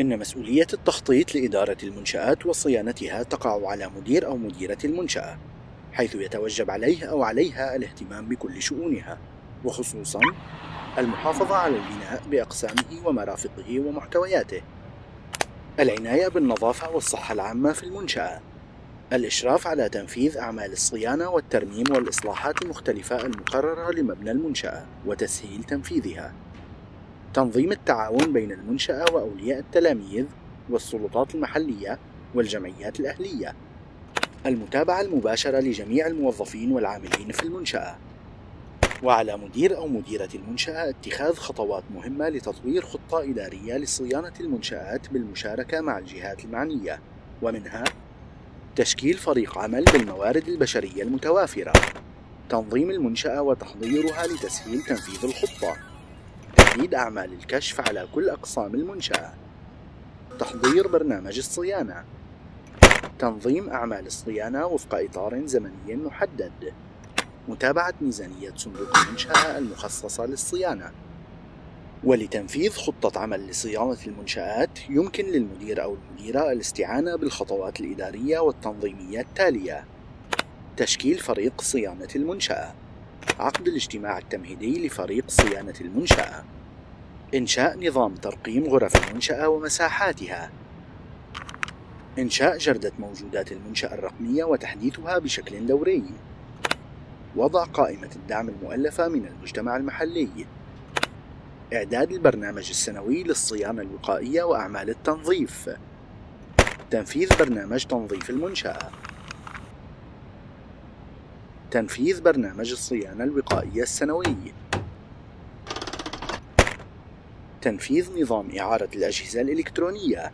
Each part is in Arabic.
إن مسؤولية التخطيط لإدارة المنشآت وصيانتها تقع على مدير أو مديرة المنشأة، حيث يتوجب عليه أو عليها الاهتمام بكل شؤونها، وخصوصًا المحافظة على البناء بأقسامه ومرافقه ومحتوياته، العناية بالنظافة والصحة العامة في المنشأة، الإشراف على تنفيذ أعمال الصيانة والترميم والإصلاحات المختلفة المقررة لمبنى المنشأة وتسهيل تنفيذها. تنظيم التعاون بين المنشأة وأولياء التلاميذ والسلطات المحلية والجمعيات الأهلية. المتابعة المباشرة لجميع الموظفين والعاملين في المنشأة. وعلى مدير أو مديرة المنشأة اتخاذ خطوات مهمة لتطوير خطة إدارية لصيانة المنشآت بالمشاركة مع الجهات المعنية، ومنها تشكيل فريق عمل بالموارد البشرية المتوافرة، تنظيم المنشأة وتحضيرها لتسهيل تنفيذ الخطة، تحديد أعمال الكشف على كل أقسام المنشأة، تحضير برنامج الصيانة، تنظيم أعمال الصيانة وفق إطار زمني محدد، متابعة ميزانية صندوق المنشأة المخصصة للصيانة. ولتنفيذ خطة عمل لصيانة المنشآت يمكن للمدير أو المديرة الاستعانة بالخطوات الإدارية والتنظيمية التالية: تشكيل فريق صيانة المنشأة، عقد الاجتماع التمهيدي لفريق صيانة المنشأة، إنشاء نظام ترقيم غرف المنشأة ومساحاتها، إنشاء جردة موجودات المنشأة الرقمية وتحديثها بشكل دوري، وضع قائمة الدعم المؤلفة من المجتمع المحلي، إعداد البرنامج السنوي للصيانة الوقائية وأعمال التنظيف، تنفيذ برنامج تنظيف المنشأة، تنفيذ برنامج الصيانة الوقائية السنوي، تنفيذ نظام إعارة الأجهزة الإلكترونية،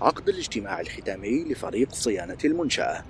عقد الاجتماع الختامي لفريق صيانة المنشأة.